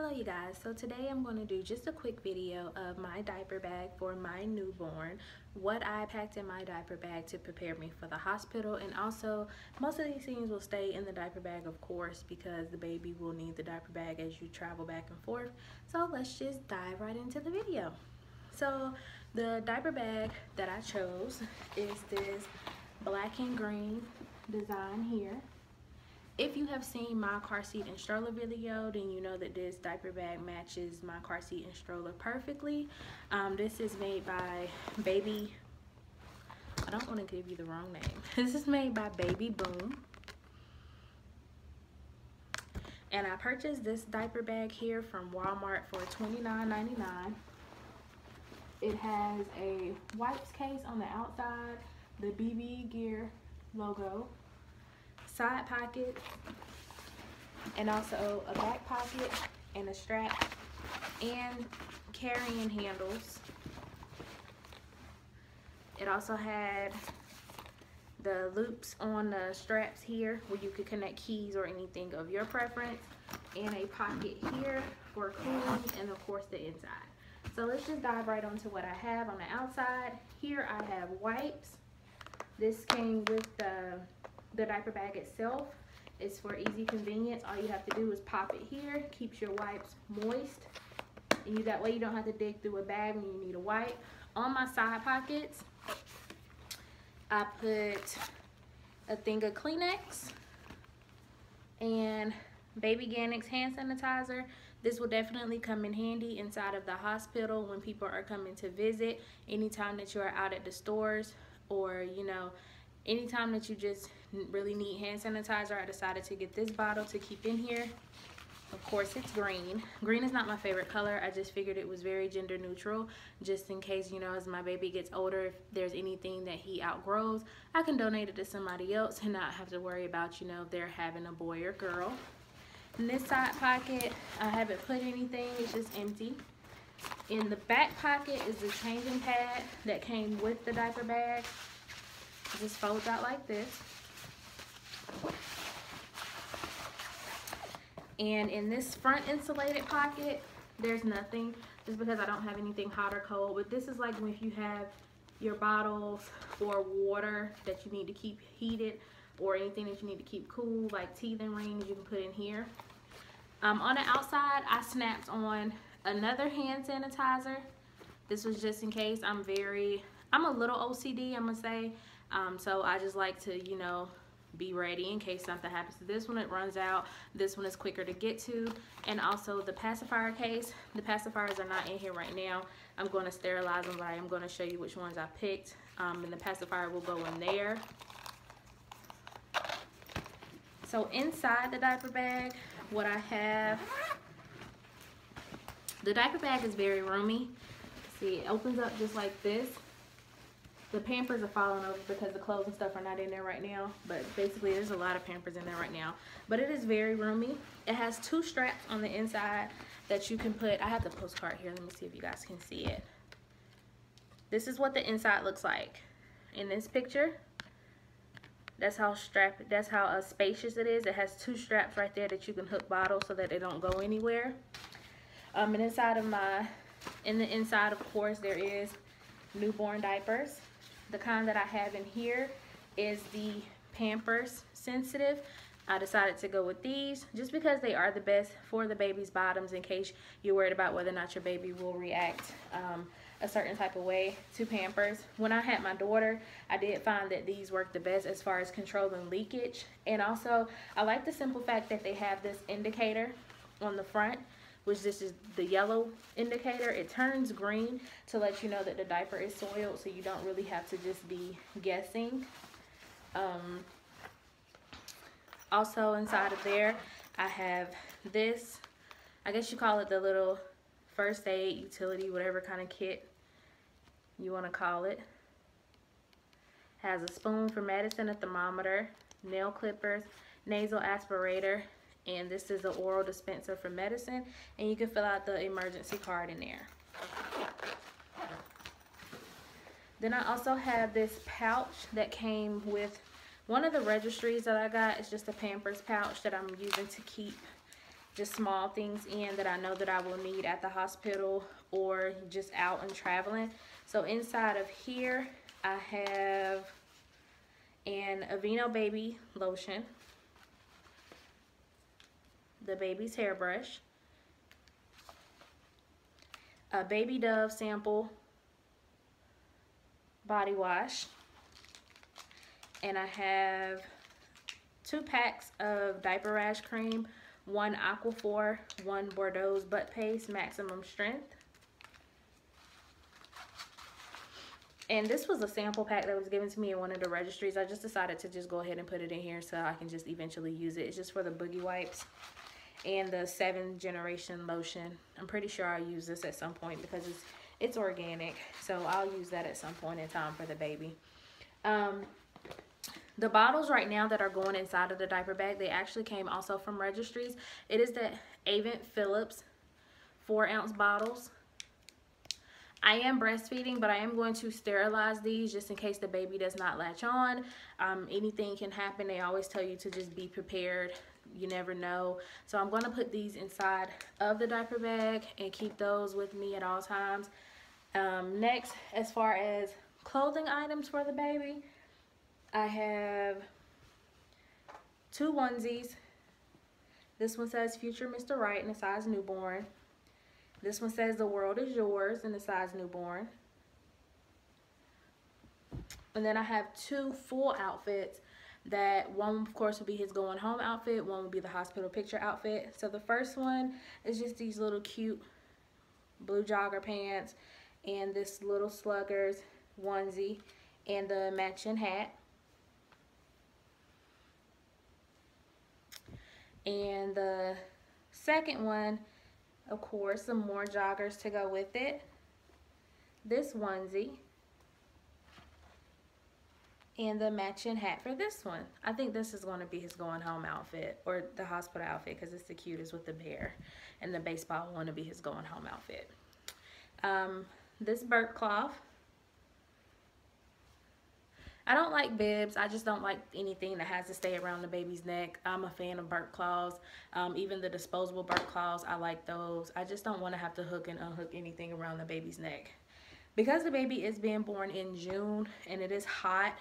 Hello you guys, so today I'm going to do just a quick video of my diaper bag for my newborn, what I packed in my diaper bag to prepare me for the hospital and also most of these things will stay in the diaper bag of course because the baby will need the diaper bag as you travel back and forth. So let's just dive right into the video. So the diaper bag that I chose is this black and green design here. If you have seen my car seat and stroller video, then you know that this diaper bag matches my car seat and stroller perfectly. Um, this is made by Baby, I don't want to give you the wrong name. This is made by Baby Boom. And I purchased this diaper bag here from Walmart for $29.99. It has a wipes case on the outside, the BB Gear logo, side pocket and also a back pocket and a strap and carrying handles. It also had the loops on the straps here where you could connect keys or anything of your preference and a pocket here for cooling and of course the inside. So let's just dive right onto what I have on the outside. Here I have wipes. This came with the the diaper bag itself is for easy convenience. All you have to do is pop it here, keeps your wipes moist. And you, that way you don't have to dig through a bag when you need a wipe. On my side pockets, I put a thing of Kleenex and Babyganics hand sanitizer. This will definitely come in handy inside of the hospital when people are coming to visit. Anytime that you're out at the stores or, you know, anytime that you just really need hand sanitizer, I decided to get this bottle to keep in here. Of course, it's green. Green is not my favorite color. I just figured it was very gender neutral, just in case, you know, as my baby gets older, if there's anything that he outgrows, I can donate it to somebody else and not have to worry about, you know, they're having a boy or girl. In this side pocket, I haven't put anything. It's just empty. In the back pocket is the changing pad that came with the diaper bag. It just folds out like this. And in this front insulated pocket, there's nothing just because I don't have anything hot or cold. But this is like if you have your bottles or water that you need to keep heated or anything that you need to keep cool like teething rings you can put in here. Um, on the outside, I snapped on another hand sanitizer. This was just in case I'm very, I'm a little OCD, I'm gonna say. Um, so I just like to, you know, be ready in case something happens to this one. It runs out. This one is quicker to get to. And also the pacifier case. The pacifiers are not in here right now. I'm going to sterilize them, but I am going to show you which ones I picked. Um, and the pacifier will go in there. So inside the diaper bag, what I have, the diaper bag is very roomy. See, it opens up just like this the pampers are falling over because the clothes and stuff are not in there right now but basically there's a lot of pampers in there right now. But it is very roomy. It has two straps on the inside that you can put i have the postcard here let me see if you guys can see it. This is what the inside looks like in this picture. That's how strap that's how uh, spacious it is. It has two straps right there that you can hook bottles so that they don't go anywhere. Um and inside of my in the inside of course there is newborn diapers the kind that I have in here is the Pampers Sensitive. I decided to go with these just because they are the best for the baby's bottoms in case you're worried about whether or not your baby will react um, a certain type of way to Pampers. When I had my daughter, I did find that these work the best as far as controlling leakage. And also, I like the simple fact that they have this indicator on the front which this is the yellow indicator. It turns green to let you know that the diaper is soiled so you don't really have to just be guessing. Um, also inside of there, I have this, I guess you call it the little first aid utility, whatever kind of kit you want to call it. Has a spoon for medicine, a thermometer, nail clippers, nasal aspirator, and this is an oral dispenser for medicine. And you can fill out the emergency card in there. Then I also have this pouch that came with one of the registries that I got It's just a Pampers pouch that I'm using to keep just small things in that I know that I will need at the hospital or just out and traveling. So inside of here, I have an Aveeno Baby lotion, the baby's hairbrush, a Baby Dove sample body wash, and I have two packs of diaper rash cream one Aquaphor, one Boudreaux butt paste, maximum strength. And this was a sample pack that was given to me in one of the registries. I just decided to just go ahead and put it in here so I can just eventually use it. It's just for the boogie wipes and the seven generation lotion. I'm pretty sure I'll use this at some point because it's it's organic. So I'll use that at some point in time for the baby. Um, the bottles right now that are going inside of the diaper bag, they actually came also from registries. It is the Avent Philips 4 ounce bottles. I am breastfeeding, but I am going to sterilize these just in case the baby does not latch on. Um, anything can happen. They always tell you to just be prepared. You never know. So I'm going to put these inside of the diaper bag and keep those with me at all times. Um, next, as far as clothing items for the baby, I have two onesies. This one says Future Mr. Right in the size newborn. This one says The World is Yours in the size newborn. And then I have two full outfits that one of course will be his going home outfit, one will be the hospital picture outfit. So the first one is just these little cute blue jogger pants and this little sluggers onesie and the matching hat. And the second one, of course, some more joggers to go with it. This onesie. And the matching hat for this one. I think this is going to be his going home outfit or the hospital outfit because it's the cutest with the bear. And the baseball one to be his going home outfit. Um, this burp cloth I don't like bibs. I just don't like anything that has to stay around the baby's neck. I'm a fan of burp cloths. Um, even the disposable burp cloths, I like those. I just don't want to have to hook and unhook anything around the baby's neck. Because the baby is being born in June and it is hot,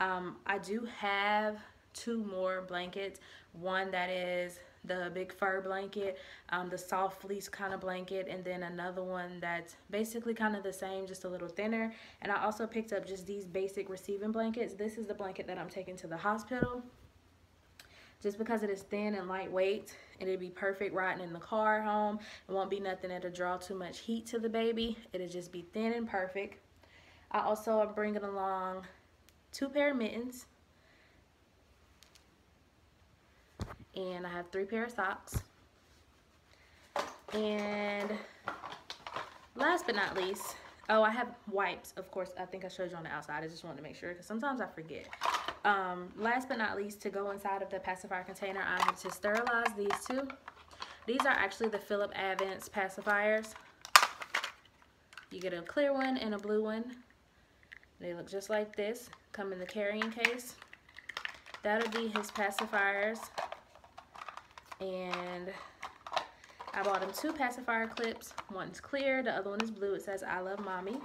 um, I do have two more blankets. One that is the big fur blanket, um, the soft fleece kind of blanket, and then another one that's basically kind of the same, just a little thinner. And I also picked up just these basic receiving blankets. This is the blanket that I'm taking to the hospital. Just because it is thin and lightweight, it'll be perfect riding in the car home. It won't be nothing that'll draw too much heat to the baby. It'll just be thin and perfect. I also am bringing along two pair of mittens and I have three pair of socks. And last but not least, oh, I have wipes. Of course, I think I showed you on the outside. I just wanted to make sure because sometimes I forget. Um, last but not least, to go inside of the pacifier container, I have to sterilize these two. These are actually the Philip Avents pacifiers. You get a clear one and a blue one. They look just like this. Come in the carrying case. That'll be his pacifiers and I bought him two pacifier clips. One's clear, the other one is blue. It says I love mommy.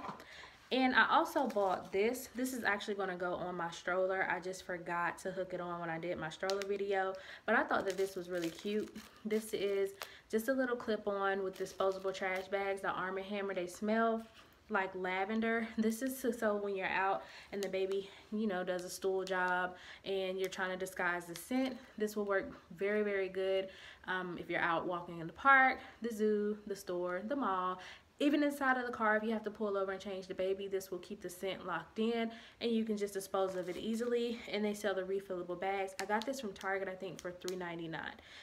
And I also bought this. This is actually going to go on my stroller. I just forgot to hook it on when I did my stroller video. But I thought that this was really cute. This is just a little clip-on with disposable trash bags. The Arm & Hammer, they smell like lavender. This is so when you're out and the baby, you know, does a stool job and you're trying to disguise the scent. This will work very, very good um, if you're out walking in the park, the zoo, the store, the mall. Even inside of the car, if you have to pull over and change the baby, this will keep the scent locked in and you can just dispose of it easily. And they sell the refillable bags. I got this from Target, I think, for $3.99.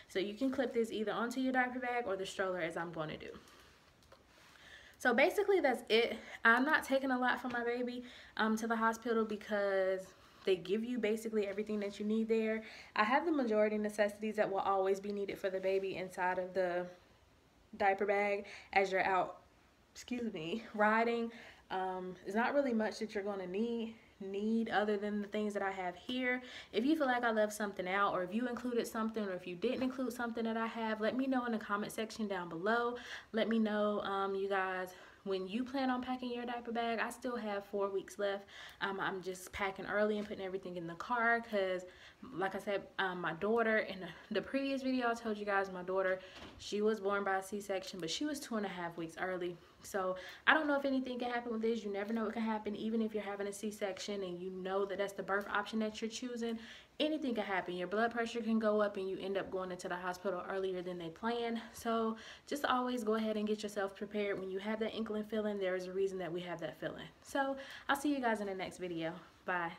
So you can clip this either onto your diaper bag or the stroller as I'm going to do. So basically that's it. I'm not taking a lot for my baby um, to the hospital because they give you basically everything that you need there. I have the majority necessities that will always be needed for the baby inside of the diaper bag as you're out, excuse me, riding. Um, it's not really much that you're going to need need other than the things that I have here. If you feel like I left something out or if you included something or if you didn't include something that I have, let me know in the comment section down below. Let me know, um, you guys, when you plan on packing your diaper bag i still have four weeks left um, i'm just packing early and putting everything in the car because like i said um, my daughter in the, previous video i told you guys my daughter she was born by a c-section but she was two and a half weeks early so I don't know if anything can happen with this. You never know what can happen. Even if you're having a C-section and you know that that's the birth option that you're choosing, anything can happen. Your blood pressure can go up and you end up going into the hospital earlier than they planned. So just always go ahead and get yourself prepared. When you have that inkling feeling, there is a reason that we have that feeling. So I'll see you guys in the next video. Bye.